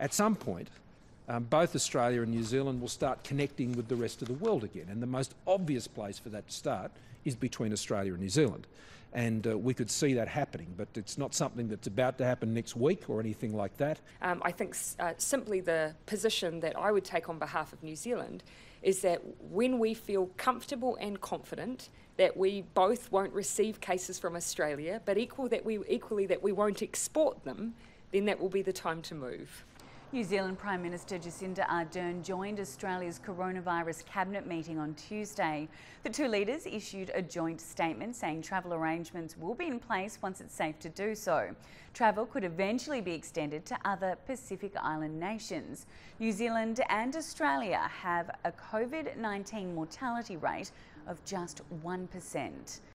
at some point, um, both Australia and New Zealand will start connecting with the rest of the world again. And the most obvious place for that to start is between Australia and New Zealand. And uh, we could see that happening, but it's not something that's about to happen next week or anything like that. Um, I think uh, simply the position that I would take on behalf of New Zealand is that when we feel comfortable and confident that we both won't receive cases from Australia, but equal that we, equally that we won't export them, then that will be the time to move. New Zealand Prime Minister Jacinda Ardern joined Australia's coronavirus cabinet meeting on Tuesday. The two leaders issued a joint statement saying travel arrangements will be in place once it's safe to do so. Travel could eventually be extended to other Pacific Island nations. New Zealand and Australia have a COVID 19 mortality rate of just 1%.